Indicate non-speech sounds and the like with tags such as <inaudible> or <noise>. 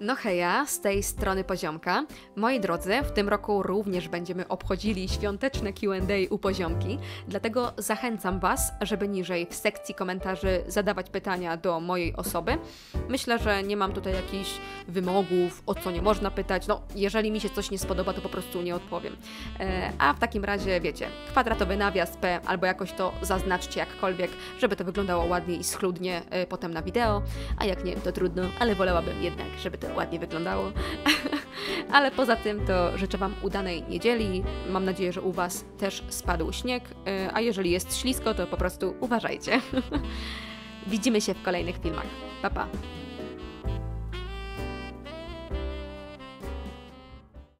No heja, z tej strony Poziomka. Moi drodzy, w tym roku również będziemy obchodzili świąteczne Q&A u Poziomki, dlatego zachęcam Was, żeby niżej w sekcji komentarzy zadawać pytania do mojej osoby. Myślę, że nie mam tutaj jakichś wymogów, o co nie można pytać. No, jeżeli mi się coś nie spodoba, to po prostu nie odpowiem. E, a w takim razie, wiecie, kwadratowy nawias P albo jakoś to zaznaczcie jakkolwiek, żeby to wyglądało ładnie i schludnie e, potem na wideo. A jak nie, to trudno, ale wolałabym jednak, żeby to ładnie wyglądało. <laughs> Ale poza tym to życzę Wam udanej niedzieli. Mam nadzieję, że u Was też spadł śnieg, y, a jeżeli jest ślisko, to po prostu uważajcie. <laughs> Widzimy się w kolejnych filmach. Pa pa!